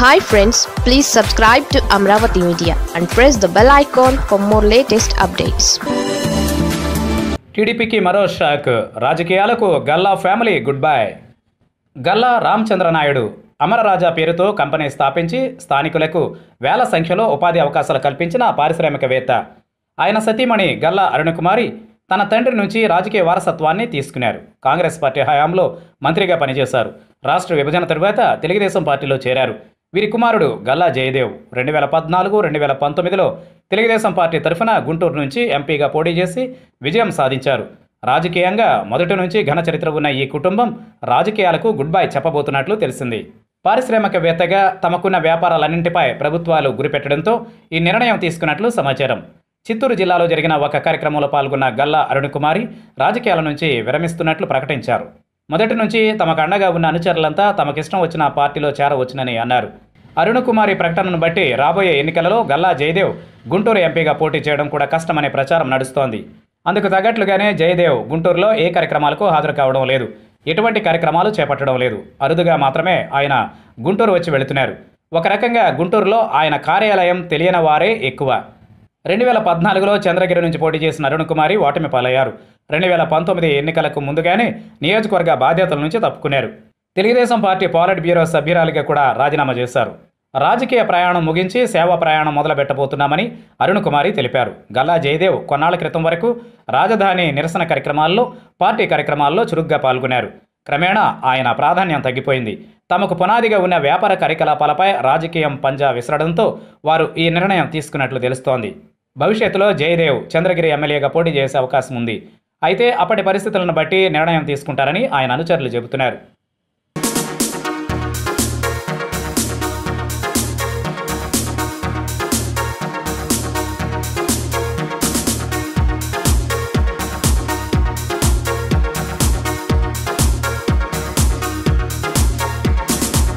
Hi friends please subscribe to Amaravati media and press the bell icon for more latest updates టీడీపీకి మరో shock. రాజకీయాలకు Galla family goodbye Galla Ramachandra Naidu Amara Raja పేరుతో company స్థాపించి స్థానికులకు వేల సంఖ్యలో ఉపాధి అవకాశాలు కల్పించిన పారిశ్రామికవేత్త. ఆయన సతీమణి గల్లా అరుణకుమారి తన తండ్రి నుంచి రాజకీయ వారసత్వాన్ని తీసుకున్నారు. కాంగ్రెస్ పార్టీ హయాంలో మంత్రిగా పనిచేశారు. రాష్ట్ర విభజన తరువాత తెలుగుదేశం పార్టీలో చేరారు. వీరి కుమారుడు గల్లా జయదేవ్ రెండు వేల పద్నాలుగు రెండు వేల పంతొమ్మిదిలో తెలుగుదేశం పార్టీ తరఫున గుంటూరు నుంచి ఎంపీగా పోటీ చేసి విజయం సాధించారు. రాజకీయంగా మొదటి నుంచి ఘన చరిత్ర ఉన్న ఈ కుటుంబం రాజకీయాలకు గుడ్ బై చెప్పబోతున్నట్లు తెలిసింది. పారిశ్రామికవేత్తగా తమకున్న వ్యాపారాలన్నింటిపై ప్రభుత్వాలు గురిపెట్టడంతో ఈ నిర్ణయం తీసుకున్నట్లు సమాచారం. చిత్తూరు జిల్లాలో జరిగిన ఒక కార్యక్రమంలో పాల్గొన్న గల్లా అరుణకుమారి రాజకీయాల నుంచి విరమిస్తున్నట్లు ప్రకటించారు. మొదటి నుంచి తమకు అండగా ఉన్న అనుచరులంతా తమకిష్టం వచ్చిన పార్టీలో చేరవచ్చునని అన్నారు. అరుణకుమారి ప్రకటనను బట్టి రాబోయే ఎన్నికలలో గల్లా జయదేవ్ గుంటూరు ఎంపీగా పోటీ చేయడం కూడా కష్టమనే ప్రచారం నడుస్తోంది. అందుకు తగ్గట్లుగానే జయదేవ్ గుంటూరులో ఏ కార్యక్రమాలకు హాజరు కావడం లేదు. ఎటువంటి కార్యక్రమాలు చేపట్టడం లేదు. అరుదుగా మాత్రమే ఆయన గుంటూరు వచ్చి వెళుతున్నారు. ఒక రకంగా గుంటూరులో ఆయన కార్యాలయం తెలియని వారే ఎక్కువ. రెండు వేల పద్నాలుగులో చంద్రగిరి నుంచి పోటీ చేసిన అరుణ్ కుమారి ఓటమి పాలయ్యారు రెండు వేల పంతొమ్మిది ఎన్నికలకు ముందుగానే నియోజకవర్గ బాధ్యతల నుంచి తప్పుకున్నారు. తెలుగుదేశం పార్టీ పాలిట్ బ్యూరో సభ్యురాలిగా కూడా రాజీనామా చేశారు. రాజకీయ ప్రయాణం ముగించి సేవా ప్రయాణం మొదలుపెట్టబోతున్నామని అరుణ్ కుమారి తెలిపారు. గల్లా జయదేవ్ కొన్నాళ్ళ క్రితం వరకు రాజధాని నిరసన కార్యక్రమాల్లో పార్టీ కార్యక్రమాల్లో చురుగ్గా పాల్గొన్నారు. క్రమేణా ఆయన ప్రాధాన్యం తగ్గిపోయింది. తమకు పునాదిగా ఉన్న వ్యాపార కార్యకలాపాలపై రాజకీయం పంజా విసరడంతో వారు ఈ నిర్ణయం తీసుకున్నట్లు తెలుస్తోంది. భవిష్యత్తులో జయదేవ్ చంద్రగిరి ఎమ్మెల్యేగా పోటీ చేసే అవకాశం ఉంది. అయితే అప్పటి పరిస్థితులను బట్టి నిర్ణయం తీసుకుంటారని ఆయన అనుచరులు చెబుతున్నారు.